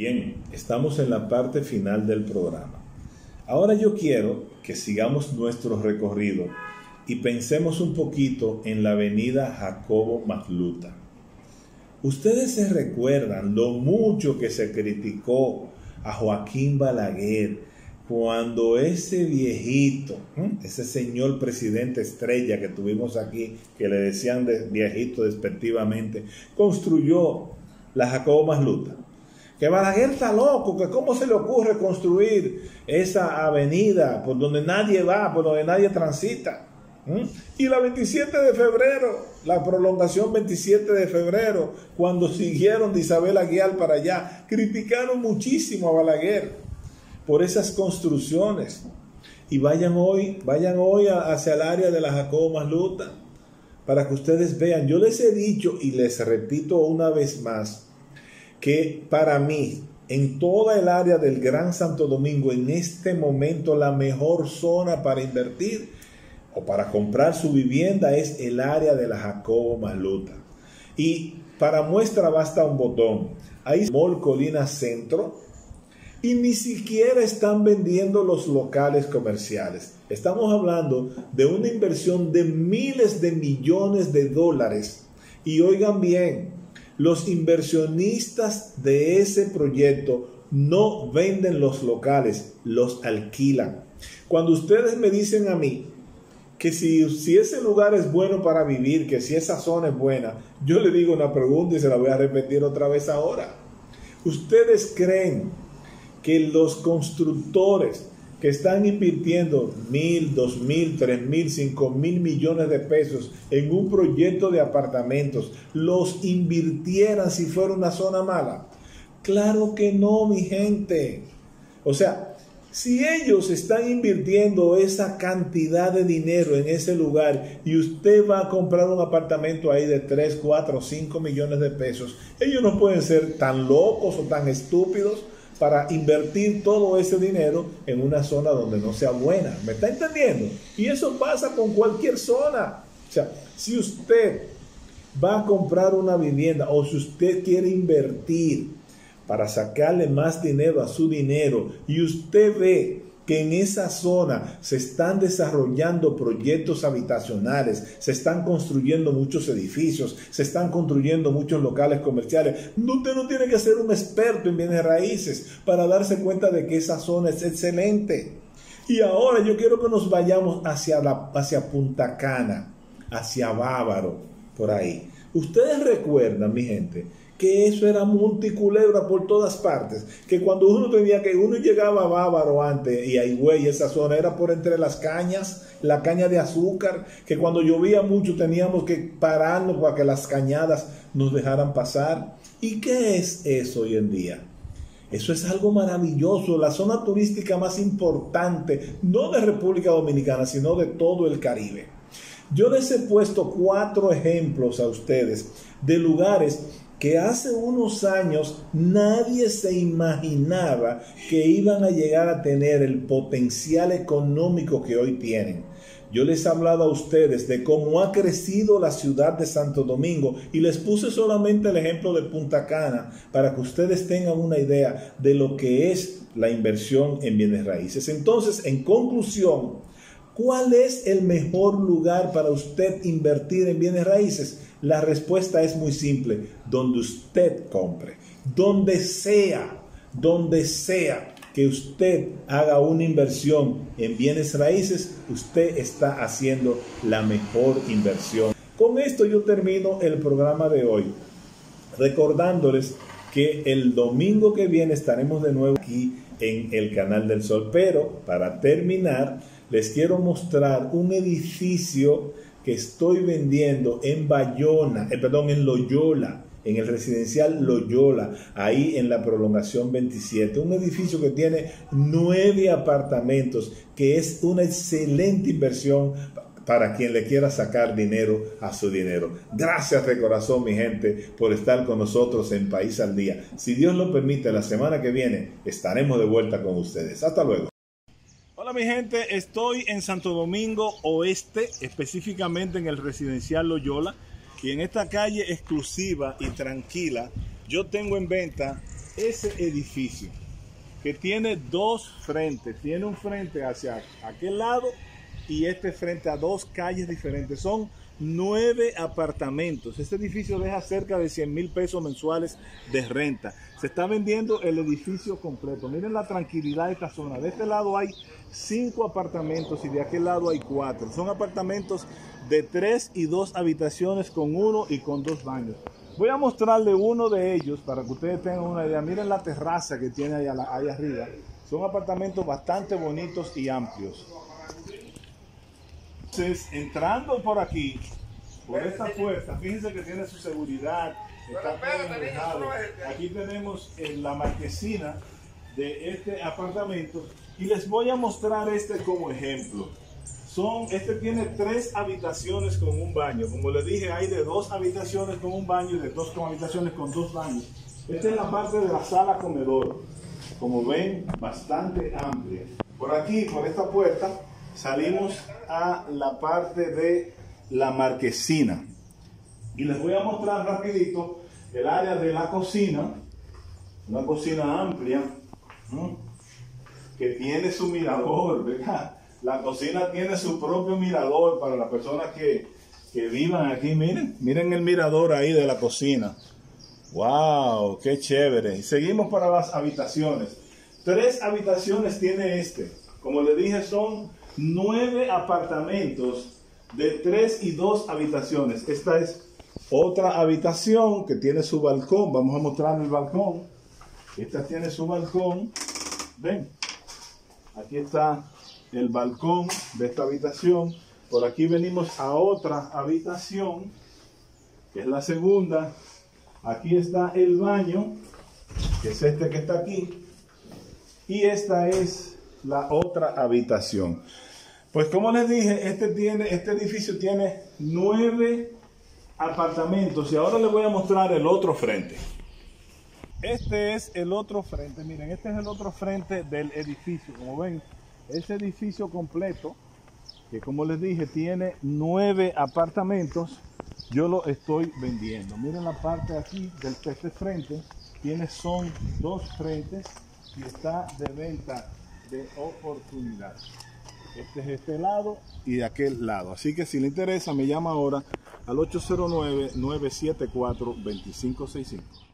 Bien, estamos en la parte final del programa. Ahora yo quiero que sigamos nuestro recorrido y pensemos un poquito en la avenida Jacobo Magluta. Ustedes se recuerdan lo mucho que se criticó a Joaquín Balaguer cuando ese viejito, ese señor presidente estrella que tuvimos aquí, que le decían de viejito despectivamente, construyó la Jacobo Masluta. Que Balaguer está loco, que cómo se le ocurre construir esa avenida por donde nadie va, por donde nadie transita. Y la 27 de febrero, la prolongación 27 de febrero, cuando siguieron de Isabel Aguiar para allá, criticaron muchísimo a Balaguer por esas construcciones. Y vayan hoy, vayan hoy hacia el área de la Jacobo Masluta para que ustedes vean. Yo les he dicho y les repito una vez más que para mí, en toda el área del Gran Santo Domingo, en este momento la mejor zona para invertir o para comprar su vivienda es el área de la Jacobo Masluta. Y para muestra basta un botón. Ahí Mall Colina Centro, y ni siquiera están vendiendo los locales comerciales. Estamos hablando de una inversión de miles de millones de dólares. Y oigan bien, los inversionistas de ese proyecto no venden los locales, los alquilan. Cuando ustedes me dicen a mí que si, si ese lugar es bueno para vivir, que si esa zona es buena, yo le digo una pregunta y se la voy a repetir otra vez ahora. ¿Ustedes creen que los constructores que están invirtiendo mil, dos mil, tres mil, cinco mil millones de pesos en un proyecto de apartamentos, los invirtieran si fuera una zona mala? Claro que no, mi gente. O sea, si ellos están invirtiendo esa cantidad de dinero en ese lugar y usted va a comprar un apartamento ahí de 3, 4, 5 millones de pesos, ellos no pueden ser tan locos o tan estúpidos para invertir todo ese dinero en una zona donde no sea buena. ¿Me está entendiendo? Y eso pasa con cualquier zona. O sea, si usted va a comprar una vivienda o si usted quiere invertir para sacarle más dinero a su dinero y usted ve que en esa zona se están desarrollando proyectos habitacionales, se están construyendo muchos edificios, se están construyendo muchos locales comerciales. Usted no tiene que ser un experto en bienes raíces para darse cuenta de que esa zona es excelente. Y ahora yo quiero que nos vayamos hacia, hacia Punta Cana, hacia Bávaro, por ahí. Ustedes recuerdan, mi gente, que eso era multiculebra por todas partes, que cuando uno tenía que uno llegaba a Bávaro antes y a Higüey, esa zona era por entre las cañas, la caña de azúcar, que cuando llovía mucho teníamos que pararnos para que las cañadas nos dejaran pasar. ¿Y qué es eso hoy en día? Eso es algo maravilloso, la zona turística más importante, no de República Dominicana, sino de todo el Caribe. Yo les he puesto cuatro ejemplos a ustedes de lugares que hace unos años nadie se imaginaba que iban a llegar a tener el potencial económico que hoy tienen. Yo les he hablado a ustedes de cómo ha crecido la ciudad de Santo Domingo y les puse solamente el ejemplo de Punta Cana para que ustedes tengan una idea de lo que es la inversión en bienes raíces. Entonces, en conclusión, ¿cuál es el mejor lugar para usted invertir en bienes raíces? La respuesta es muy simple, donde usted compre, donde sea, donde sea que usted haga una inversión en bienes raíces, usted está haciendo la mejor inversión. Con esto yo termino el programa de hoy, recordándoles que el domingo que viene estaremos de nuevo aquí en el canal del Sol, pero para terminar les quiero mostrar un edificio estoy vendiendo en Bayona, eh, perdón, en Loyola, en el residencial Loyola, ahí en la prolongación 27, un edificio que tiene nueve apartamentos, que es una excelente inversión para quien le quiera sacar dinero a su dinero. Gracias de corazón, mi gente, por estar con nosotros en País al Día. Si Dios lo permite, la semana que viene estaremos de vuelta con ustedes. Hasta luego. Hola mi gente, estoy en Santo Domingo Oeste, específicamente en el residencial Loyola. Y en esta calle exclusiva y tranquila, yo tengo en venta ese edificio que tiene dos frentes. Tiene un frente hacia aquel lado y este frente a dos calles diferentes. Son nueve apartamentos. Este edificio deja cerca de 100 mil pesos mensuales de renta. Se está vendiendo el edificio completo. Miren la tranquilidad de esta zona. De este lado hay cinco apartamentos y de aquel lado hay cuatro. Son apartamentos de tres y dos habitaciones con uno y con dos baños. Voy a mostrarle uno de ellos para que ustedes tengan una idea. Miren la terraza que tiene ahí arriba. Son apartamentos bastante bonitos y amplios. Entonces, entrando por aquí, por esta puerta, fíjense que tiene su seguridad, está todo Aquí tenemos la marquesina de este apartamento y les voy a mostrar este como ejemplo. Son, este tiene tres habitaciones con un baño. Como les dije, hay de dos habitaciones con un baño y de dos habitaciones con dos baños. Esta es la parte de la sala comedor. Como ven, bastante amplia. Por aquí, por esta puerta, salimos a la parte de la marquesina. Y les voy a mostrar rapidito el área de la cocina. Una cocina amplia que tiene su mirador. La cocina tiene su propio mirador para las personas que, que vivan aquí. Miren, miren el mirador ahí de la cocina. ¡Wow! ¡Qué chévere! Seguimos para las habitaciones. Tres habitaciones tiene este. Como les dije, son nueve apartamentos de tres y dos habitaciones. Esta es otra habitación que tiene su balcón. Vamos a mostrar el balcón. Esta tiene su balcón. Ven, aquí está el balcón de esta habitación. Por aquí venimos a otra habitación, que es la segunda. Aquí está el baño, que es este que está aquí. Y esta es la otra habitación. Pues como les dije, este, tiene, este edificio tiene nueve apartamentos y ahora les voy a mostrar el otro frente. Este es el otro frente, miren, este es el otro frente del edificio. Como ven, ese edificio completo, que como les dije, tiene nueve apartamentos, yo lo estoy vendiendo. Miren la parte aquí del este frente, tiene son dos frentes y está de venta de oportunidad. Este es este lado y de aquel lado. Así que si le interesa, me llama ahora al 809-974-2565.